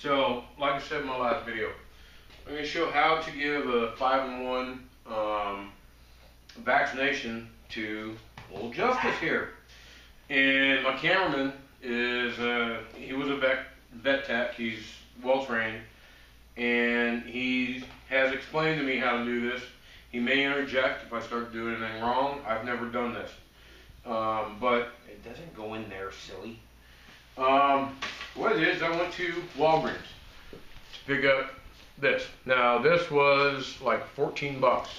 So, like I said in my last video, I'm going to show how to give a 5 in 1 um, vaccination to old Justice here. And my cameraman is, uh, he was a vet, vet tech, he's well trained, and he has explained to me how to do this. He may interject if I start doing anything wrong. I've never done this. Um, but It doesn't go in there, silly. um, what it is, I went to Walgreens to pick up this. Now, this was like 14 bucks.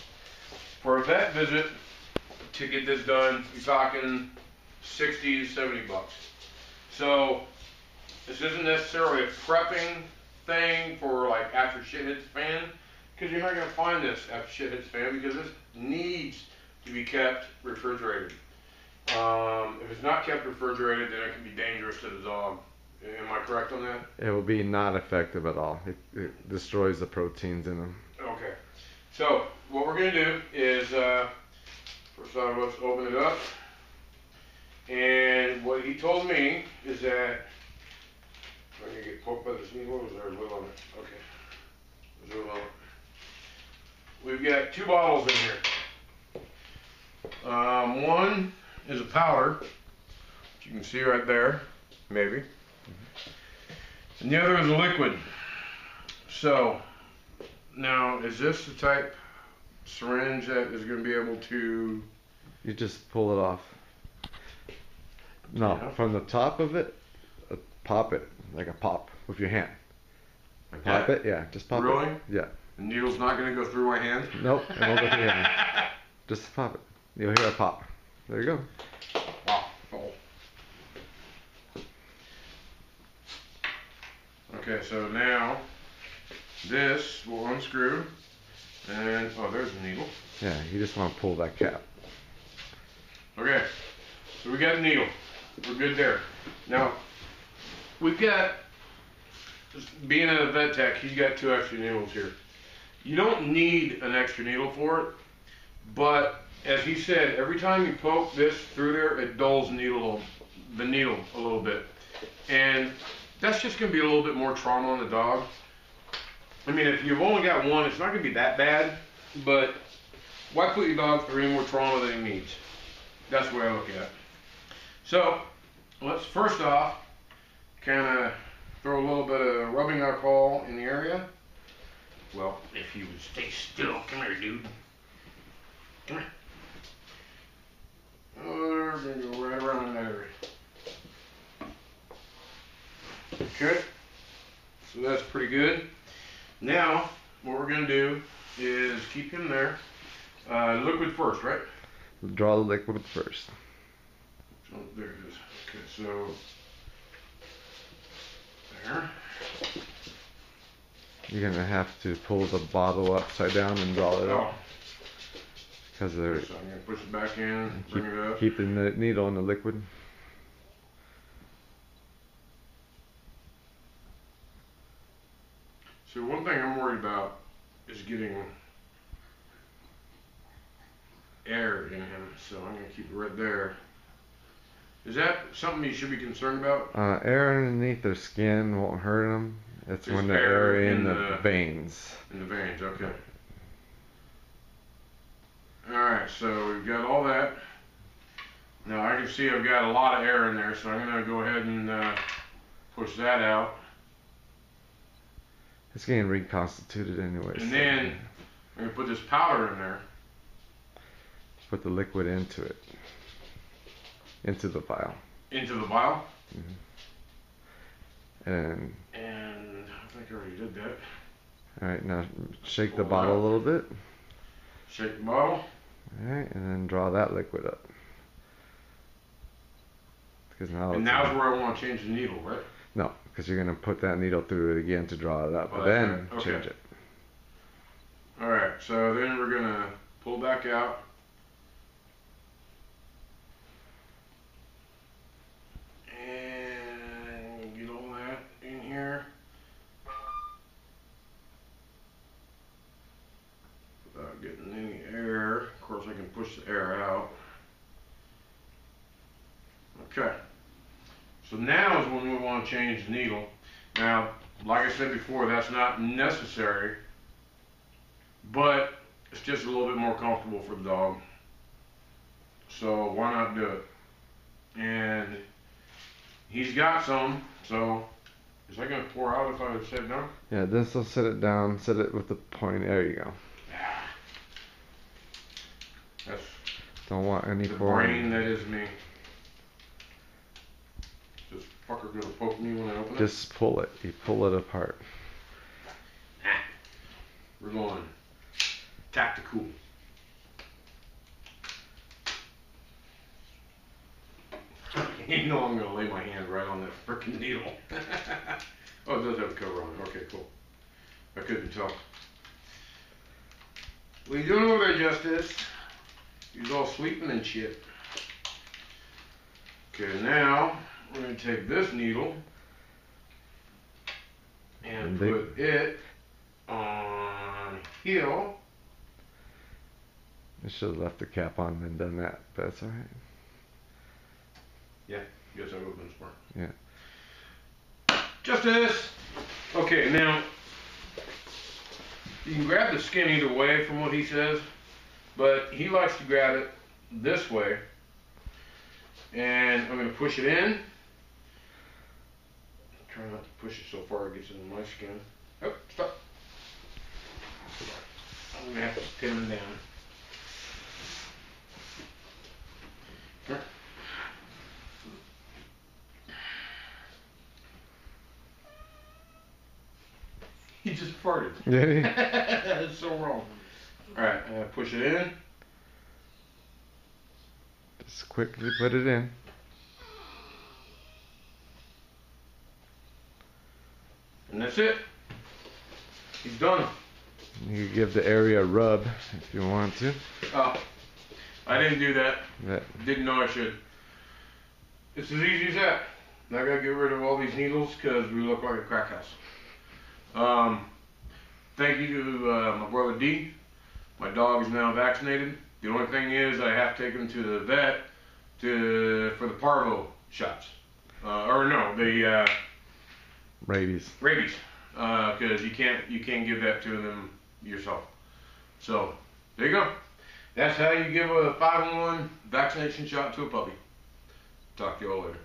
For a vet visit, to get this done, you're talking 60 to 70 bucks. So, this isn't necessarily a prepping thing for like after shit hits fan, because you're not going to find this after shit hits fan, because this needs to be kept refrigerated. Um, if it's not kept refrigerated, then it can be dangerous to the dog. Am I correct on that? It will be not effective at all. It, it destroys the proteins in them. Okay. So what we're gonna do is uh, first off, let's open it up. And what he told me is that I'm gonna get poked by this needle. Is there a lid on it? Okay. There's a lid on it. We've got two bottles in here. Um, one is a powder, which you can see right there, maybe. And the other is a liquid. So, now, is this the type syringe that is going to be able to? You just pull it off. No, Yeah. from the top of it, uh, pop it like a pop with your hand. Like Pop that? it, yeah. Just pop Really? it. Really? Yeah. The needle's not going to go through my hand. Nope, it won't go through your hand. Just pop it. You'll hear a pop. There you go. Wow. Oh. Okay, so now this will unscrew, and oh, there's the needle. Yeah, you just want to pull that cap. Okay, so we got a needle. We're good there. Now, we've got, just being a vet tech, he's got two extra needles here. You don't need an extra needle for it, but as he said, every time you poke this through there, it dulls needle, the needle a little bit. And that's just going to be a little bit more trauma on the dog. I mean, if you've only got one, it's not going to be that bad, but why put your dog through any more trauma than he needs? That's the way I look at it. So, let's first off kind of throw a little bit of rubbing alcohol in the area. Well, if you would stay still, come here, dude. Come here. We're gonna go right around that area. Okay, so that's pretty good. Now, what we're gonna do is keep him there. Uh, liquid first, right? Draw the liquid first. Oh, there it is. Okay, so there. You're gonna have to pull the bottle upside down and draw it Oh, out because they're So I'm gonna push it back in, keep, bring it up. keep the needle in the liquid. So one thing I'm worried about is getting air in him, so I'm gonna keep it right there. Is that something you should be concerned about? Uh, air underneath their skin won't hurt them. It's There's when the air air in, in the, the- veins. In the veins, okay. Alright, so we've got all that. Now I can see I've got a lot of air in there, so I'm gonna go ahead and uh, push that out. It's getting reconstituted anyway. And so then I'm gonna put this powder in there. put the liquid into it, into the vial, into the vial. Mhm. and And I think I already did that. all right now shake the bottle a little bit. Shake the bottle. All right, and then draw that liquid up. Because now And now's where I want to change the needle, right? No, because you're gonna put that needle through it again to draw it up, Oh, then right. Okay. change it. Alright, so then we're gonna pull back out. And get all that in here. Without getting any air. Of course, I can push the air out. Okay. So now is when we want to change the needle. Now, like I said before, that's not necessary, but it's just a little bit more comfortable for the dog. So why not do it? And he's got some, so is that gonna pour out if I would sit down? Yeah, this will sit it down, sit it with the point. There you go. That's Don't want any the foreign. brain that is me. Fucker gonna poke me when I open it? Just pull it. You pull it apart. We're going tactical. you know I'm gonna lay my hand right on that freaking needle. oh, it does have a cover on it. Okay, cool. I couldn't tell. What you doing over there, Justice? He's all sleeping and shit. Okay, now we're gonna take this needle and put it on heel. I should have left the cap on and done that, but that's alright. Guess I would have been smart. Yeah. Justice! Okay, now, you can grab the skin either way from what he says, but he likes to grab it this way. And I'm going to push it in. Try not to push it so far it gets into my skin. Oh, stop. I'm going to have to pin him down. Here. He just farted. Yeah. That's so wrong. Alright, uh, push it in. Just quickly put it in. And that's it. He's done. You give the area a rub if you want to. Oh, I didn't do that. That Didn't know I should. It's as easy as that. Now I gotta get rid of all these needles because we look like a crack house. Um, thank you to uh, my brother D. My dog is now vaccinated. The only thing is I have to take him to the vet to for the parvo shots. Uh, or no, the uh, rabies. rabies, uh, because you can't you can't give that to them yourself. So there you go. That's how you give a 5-in-1 vaccination shot to a puppy. Talk to you all later.